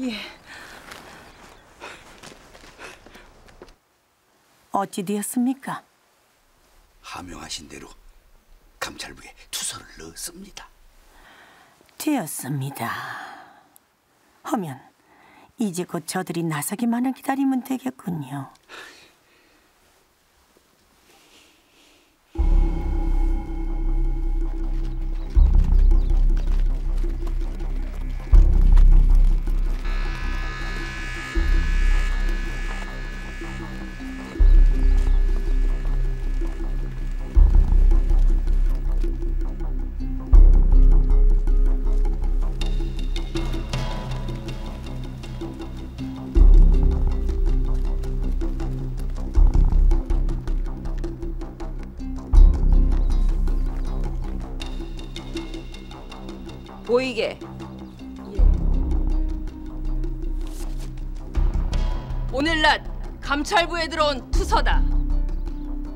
예. 어찌 되었습니까? 하명하신 대로 감찰부에 투서를 넣었습니다. 되었습니다. 하면 이제 곧 저들이 나서기만을 기다리면 되겠군요. 보이게. 오늘 낮 감찰부에 들어온 투서다.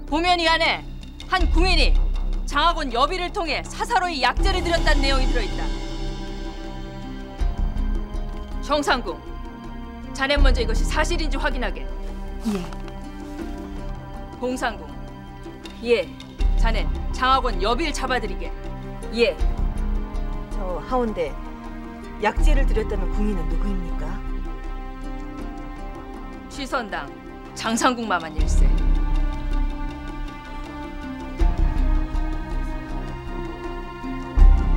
보면 이 안에 한 궁인이 장학원 여비를 통해 사사로이 약재를 들였다는 내용이 들어있다. 정상궁, 자네 먼저 이것이 사실인지 확인하게. 예. 봉상궁, 예, 자넨 장학원 여비를 잡아들이게. 예. 저 하운데 약재를 들였다는 궁인은 누구입니까? 취선당 장상궁 마만 일세.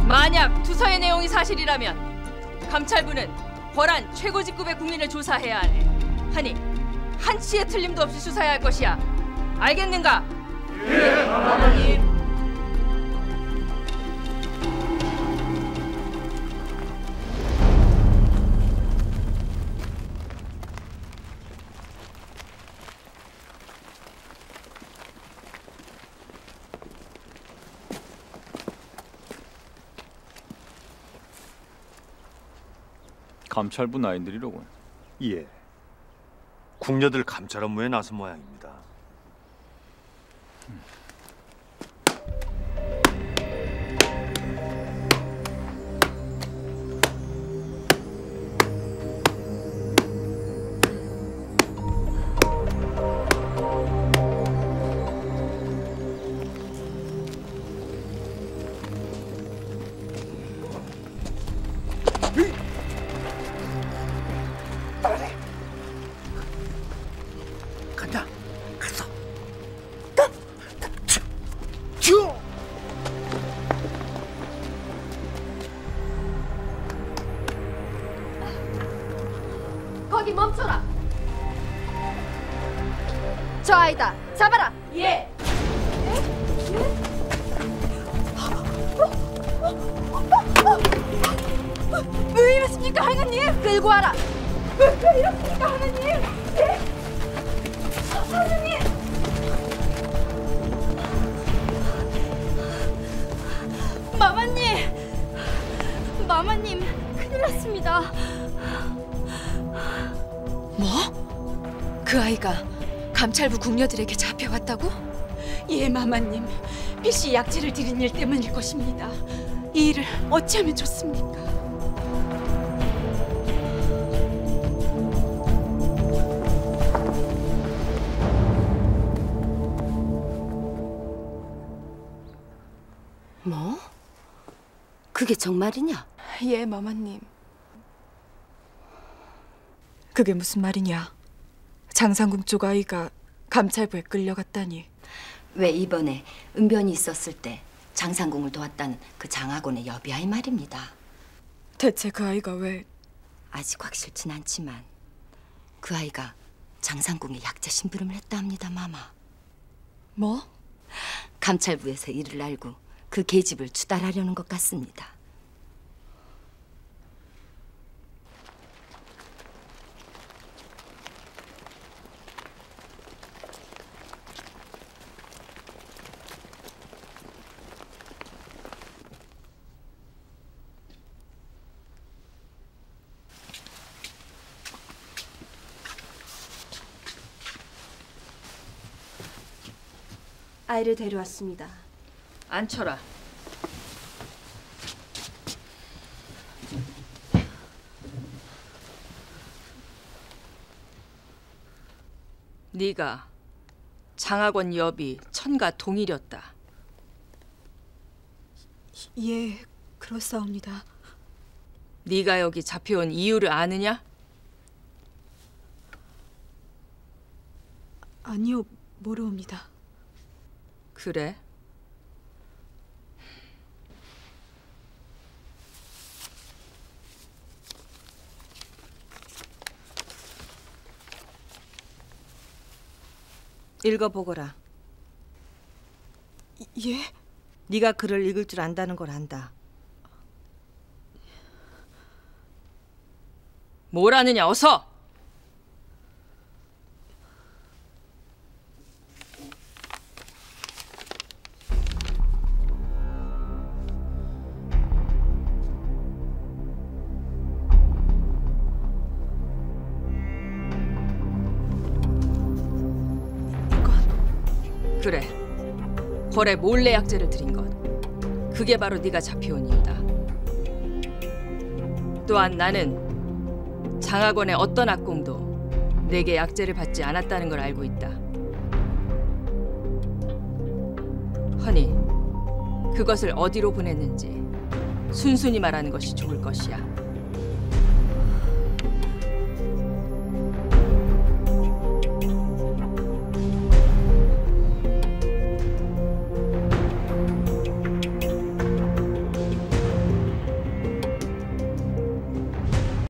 만약 투서의 내용이 사실이라면 감찰부는 벌한 최고 직급의 국민을 조사해야 하네. 하니 한치의 틀림도 없이 수사해야 할 것이야. 알겠는가? 예, 마마님. 감찰부 나인들이로군. 예. 궁녀들 감찰 업무에 나선 모양입니다. 간 거기 멈춰라. 저 아이다. 잡아라. 예. 왜 이러십니까, 하느님? 끌고 와라. 왜, 왜 이러십니까, 하느님? 예? 하느님. 그 아이가 감찰부 궁녀들에게 잡혀왔다고? 예, 마마님. 피씨 약지를 들인 일 때문일 것입니다. 이 일을 어찌하면 좋습니까? 뭐? 그게 정말이냐? 예, 마마님. 그게 무슨 말이냐? 장상궁 쪽 아이가 감찰부에 끌려갔다니. 왜 이번에 은변이 있었을 때 장상궁을 도왔다는 그 장학원의 여비아이 말입니다. 대체 그 아이가 왜 아직 확실진 않지만 그 아이가 장상궁에 약재 심부름을 했다 합니다, 마마. 뭐? 감찰부에서 이를 알고 그 계집을 추달하려는 것 같습니다. 아이를 데려왔습니다. 앉혀라. 네가 장학원 여비 천가 동일이었다. 예, 그렇사옵니다. 네가 여기 잡혀온 이유를 아느냐? 아니요, 모르옵니다. 그래. 읽어보거라. 예? 네가 글을 읽을 줄 안다는 걸 안다. 뭘 아느냐 어서. 그래. 거래 몰래 약재를 들인 것. 그게 바로 네가 잡혀온 이유다. 또한 나는 장학원의 어떤 악공도 내게 약재를 받지 않았다는 걸 알고 있다. 허니, 그것을 어디로 보냈는지 순순히 말하는 것이 좋을 것이야.